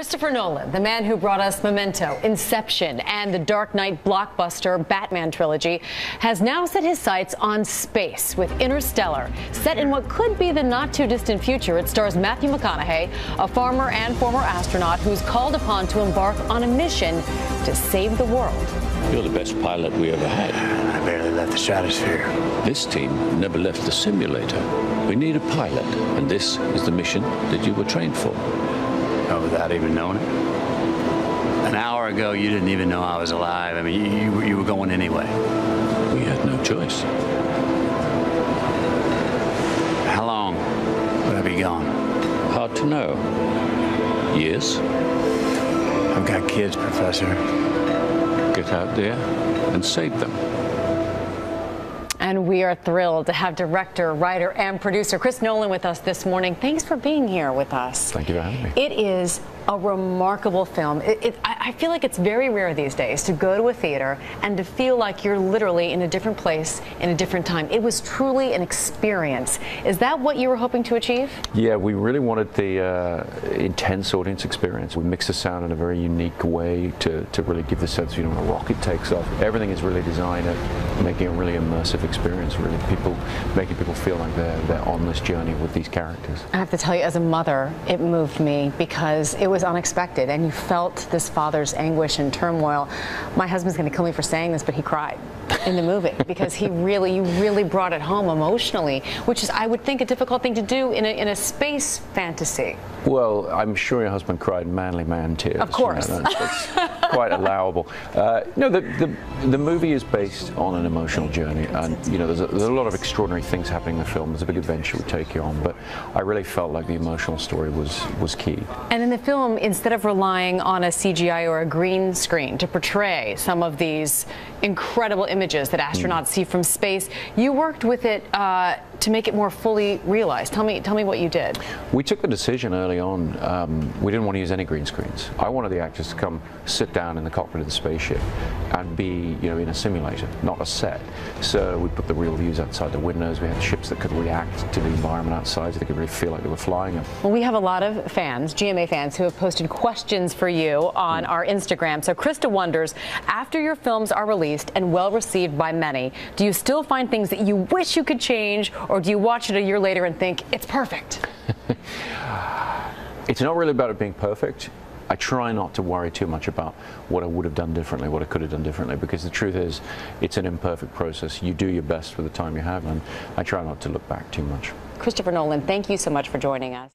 Christopher Nolan, the man who brought us Memento, Inception, and the Dark Knight blockbuster Batman trilogy, has now set his sights on space with Interstellar. Set in what could be the not too distant future, it stars Matthew McConaughey, a farmer and former astronaut who's called upon to embark on a mission to save the world. You're the best pilot we ever had. I barely left the stratosphere. This team never left the simulator. We need a pilot, and this is the mission that you were trained for. Without even knowing it? An hour ago, you didn't even know I was alive. I mean, you, you, you were going anyway. We had no choice. How long would I be gone? Hard to know. Years? I've got kids, Professor. Get out there and save them. And we are thrilled to have director, writer, and producer Chris Nolan with us this morning. Thanks for being here with us. Thank you for having me. It is a remarkable film. It, it, I feel like it's very rare these days to go to a theater and to feel like you're literally in a different place in a different time. It was truly an experience. Is that what you were hoping to achieve? Yeah, we really wanted the uh, intense audience experience. We mixed the sound in a very unique way to, to really give the sense, you know, when a rocket takes off, everything is really designed at making a really immersive experience, really people, making people feel like they're, they're on this journey with these characters. I have to tell you, as a mother, it moved me because it was unexpected and you felt this father's anguish and turmoil. My husband's going to kill me for saying this, but he cried in the movie because he really, you really brought it home emotionally, which is, I would think, a difficult thing to do in a, in a space fantasy. Well, I'm sure your husband cried manly man tears. Of course. You know, that's, that's quite allowable. Uh, no, the, the, the movie is based on an emotional journey, and you know, there's a, there's a lot of extraordinary things happening in the film. There's a big adventure we take you on, but I really felt like the emotional story was was key. And in the film, instead of relying on a CGI or a green screen to portray some of these incredible images that astronauts mm. see from space, you worked with it uh, to make it more fully realized. Tell me, tell me what you did. We took the decision early on. Um, we didn't want to use any green screens. I wanted the actors to come sit down in the cockpit of the spaceship and be, you know, in a simulator, not a set. So we put the real views outside the windows. We had ships that could react to the environment outside, so they could really feel like they were flying them. Well, we have a lot of fans, GMA fans, who have posted questions for you on our Instagram. So Krista wonders, after your films are released and well received by many, do you still find things that you wish you could change or do you watch it a year later and think, it's perfect? it's not really about it being perfect. I try not to worry too much about what I would have done differently, what I could have done differently, because the truth is, it's an imperfect process. You do your best with the time you have, and I try not to look back too much. Christopher Nolan, thank you so much for joining us.